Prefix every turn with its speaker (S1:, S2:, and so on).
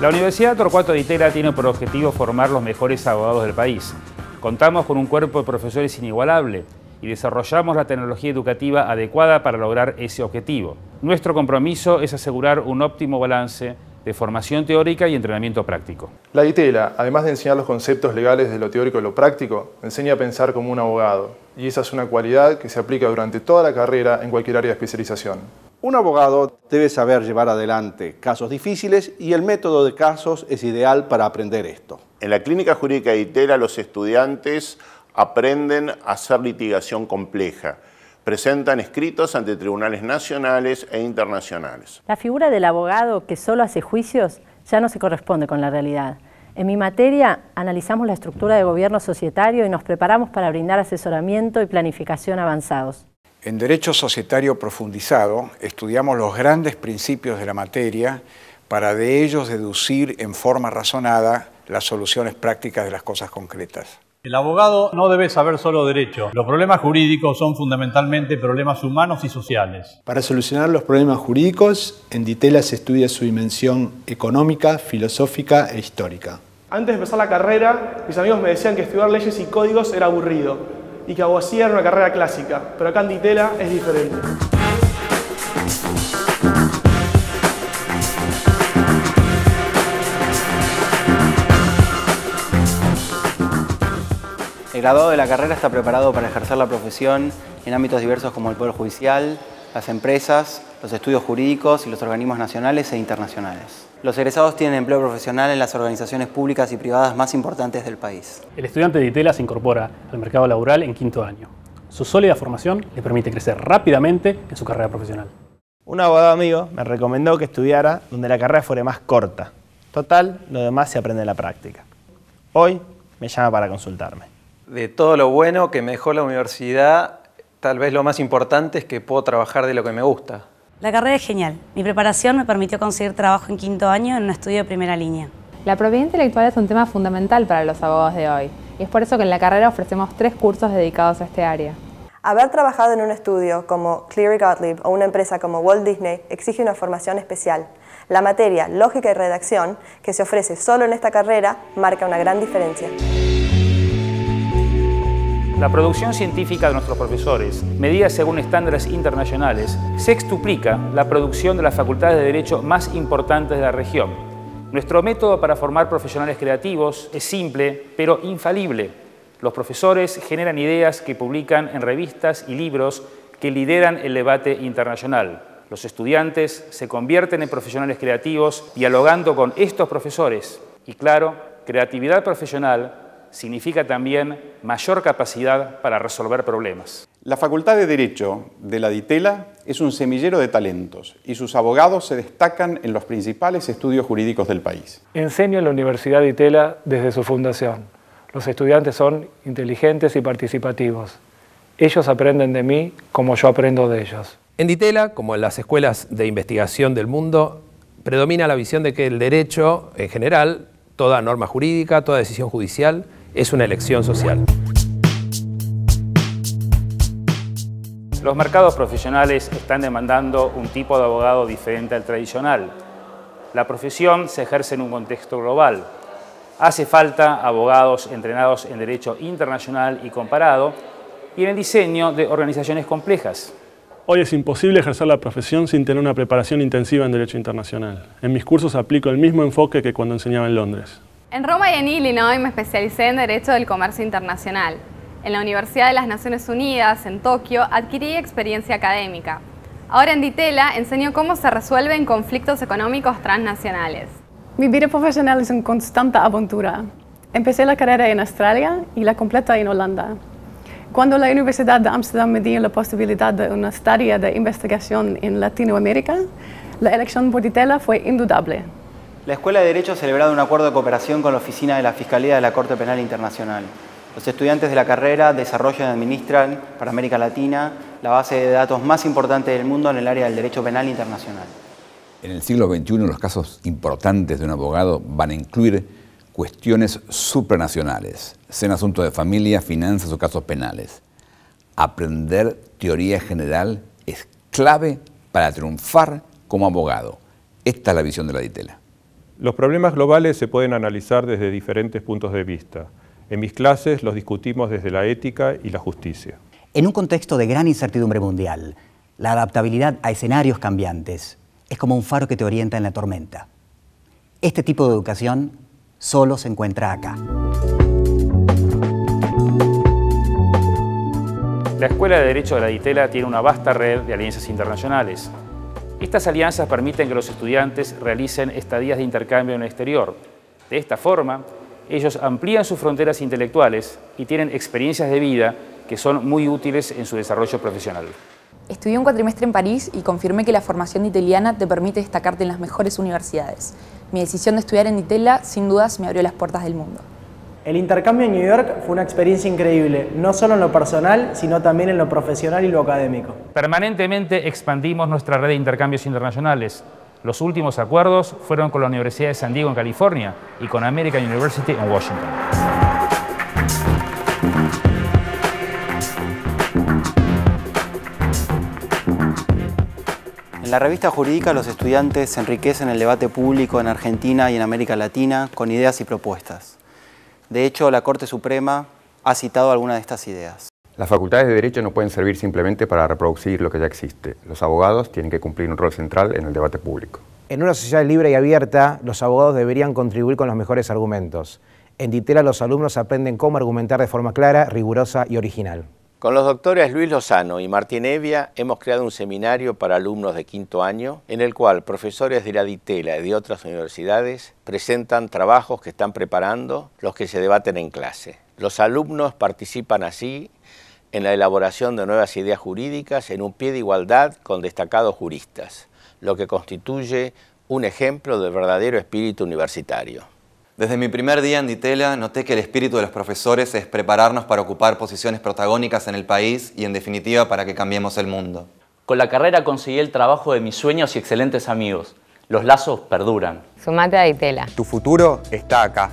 S1: La Universidad Torcuato de Itela tiene por objetivo formar los mejores abogados del país. Contamos con un cuerpo de profesores inigualable y desarrollamos la tecnología educativa adecuada para lograr ese objetivo. Nuestro compromiso es asegurar un óptimo balance de formación teórica y entrenamiento práctico.
S2: La ITELA, además de enseñar los conceptos legales de lo teórico y lo práctico, enseña a pensar como un abogado, y esa es una cualidad que se aplica durante toda la carrera en cualquier área de especialización.
S3: Un abogado debe saber llevar adelante casos difíciles y el método de casos es ideal para aprender esto.
S4: En la clínica jurídica de ITELA los estudiantes aprenden a hacer litigación compleja. Presentan escritos ante tribunales nacionales e internacionales.
S5: La figura del abogado que solo hace juicios ya no se corresponde con la realidad. En mi materia analizamos la estructura de gobierno societario y nos preparamos para brindar asesoramiento y planificación avanzados.
S6: En Derecho Societario Profundizado estudiamos los grandes principios de la materia para de ellos deducir en forma razonada las soluciones prácticas de las cosas concretas.
S7: El abogado no debe saber solo derecho. Los problemas jurídicos son fundamentalmente problemas humanos y sociales.
S8: Para solucionar los problemas jurídicos, en Ditela se estudia su dimensión económica, filosófica e histórica.
S9: Antes de empezar la carrera, mis amigos me decían que estudiar leyes y códigos era aburrido y que abogacía era una carrera clásica, pero acá en Ditela es diferente.
S10: El graduado de la carrera está preparado para ejercer la profesión en ámbitos diversos como el Poder Judicial, las empresas, los estudios jurídicos y los organismos nacionales e internacionales. Los egresados tienen empleo profesional en las organizaciones públicas y privadas más importantes del país.
S11: El estudiante de ITELA se incorpora al mercado laboral en quinto año. Su sólida formación le permite crecer rápidamente en su carrera profesional.
S12: Un abogado amigo me recomendó que estudiara donde la carrera fuera más corta. Total, lo demás se aprende en la práctica. Hoy me llama para consultarme.
S13: De todo lo bueno que me dejó la universidad, tal vez lo más importante es que puedo trabajar de lo que me gusta.
S14: La carrera es genial. Mi preparación me permitió conseguir trabajo en quinto año en un estudio de primera línea.
S15: La propiedad intelectual es un tema fundamental para los abogados de hoy y es por eso que en la carrera ofrecemos tres cursos dedicados a este área.
S16: Haber trabajado en un estudio como Cleary Gottlieb o una empresa como Walt Disney exige una formación especial. La materia lógica y redacción, que se ofrece solo en esta carrera, marca una gran diferencia.
S1: La producción científica de nuestros profesores, medida según estándares internacionales, sextuplica la producción de las facultades de Derecho más importantes de la región. Nuestro método para formar profesionales creativos es simple, pero infalible. Los profesores generan ideas que publican en revistas y libros que lideran el debate internacional. Los estudiantes se convierten en profesionales creativos dialogando con estos profesores. Y claro, creatividad profesional significa también mayor capacidad para resolver problemas.
S17: La Facultad de Derecho de la DITELA es un semillero de talentos y sus abogados se destacan en los principales estudios jurídicos del país.
S18: Enseño en la Universidad de DITELA desde su fundación. Los estudiantes son inteligentes y participativos. Ellos aprenden de mí como yo aprendo de ellos.
S19: En DITELA, como en las escuelas de investigación del mundo, predomina la visión de que el derecho en general, toda norma jurídica, toda decisión judicial, es una elección social.
S1: Los mercados profesionales están demandando un tipo de abogado diferente al tradicional. La profesión se ejerce en un contexto global. Hace falta abogados entrenados en derecho internacional y comparado y en el diseño de organizaciones complejas.
S20: Hoy es imposible ejercer la profesión sin tener una preparación intensiva en Derecho Internacional. En mis cursos aplico el mismo enfoque que cuando enseñaba en Londres.
S21: En Roma y en Illinois me especialicé en Derecho del Comercio Internacional. En la Universidad de las Naciones Unidas, en Tokio, adquirí experiencia académica. Ahora en Ditela enseño cómo se resuelven conflictos económicos transnacionales.
S22: Mi vida profesional es una constante aventura. Empecé la carrera en Australia y la completa en Holanda. Cuando la Universidad de Amsterdam me dio la posibilidad de una estadia de investigación en Latinoamérica, la elección por Ditela fue indudable.
S10: La Escuela de Derecho ha celebrado un acuerdo de cooperación con la Oficina de la Fiscalía de la Corte Penal Internacional. Los estudiantes de la carrera desarrollan y administran para América Latina la base de datos más importante del mundo en el área del derecho penal internacional.
S23: En el siglo XXI los casos importantes de un abogado van a incluir cuestiones supranacionales, sean asuntos de familia, finanzas o casos penales. Aprender teoría general es clave para triunfar como abogado. Esta es la visión de la DITELA.
S24: Los problemas globales se pueden analizar desde diferentes puntos de vista. En mis clases los discutimos desde la ética y la justicia.
S25: En un contexto de gran incertidumbre mundial, la adaptabilidad a escenarios cambiantes es como un faro que te orienta en la tormenta. Este tipo de educación solo se encuentra acá.
S1: La Escuela de Derecho de la DITELA tiene una vasta red de alianzas internacionales. Estas alianzas permiten que los estudiantes realicen estadías de intercambio en el exterior. De esta forma, ellos amplían sus fronteras intelectuales y tienen experiencias de vida que son muy útiles en su desarrollo profesional.
S26: Estudié un cuatrimestre en París y confirmé que la formación italiana te permite destacarte en las mejores universidades. Mi decisión de estudiar en Itela, sin dudas, me abrió las puertas del mundo.
S27: El intercambio en New York fue una experiencia increíble, no solo en lo personal, sino también en lo profesional y lo académico.
S1: Permanentemente expandimos nuestra red de intercambios internacionales. Los últimos acuerdos fueron con la Universidad de San Diego en California y con American University en Washington.
S10: En la revista jurídica los estudiantes se enriquecen el debate público en Argentina y en América Latina con ideas y propuestas. De hecho, la Corte Suprema ha citado algunas de estas ideas.
S28: Las facultades de Derecho no pueden servir simplemente para reproducir lo que ya existe. Los abogados tienen que cumplir un rol central en el debate público.
S29: En una sociedad libre y abierta, los abogados deberían contribuir con los mejores argumentos. En Ditela los alumnos aprenden cómo argumentar de forma clara, rigurosa y original.
S30: Con los doctores Luis Lozano y Martín Evia hemos creado un seminario para alumnos de quinto año en el cual profesores de la DITELA y de otras universidades presentan trabajos que están preparando, los que se debaten en clase. Los alumnos participan así en la elaboración de nuevas ideas jurídicas en un pie de igualdad con destacados juristas, lo que constituye un ejemplo del verdadero espíritu universitario.
S31: Desde mi primer día en Ditela noté que el espíritu de los profesores es prepararnos para ocupar posiciones protagónicas en el país y en definitiva para que cambiemos el mundo.
S32: Con la carrera conseguí el trabajo de mis sueños y excelentes amigos. Los lazos perduran.
S33: Sumate a Ditela.
S34: Tu futuro está acá.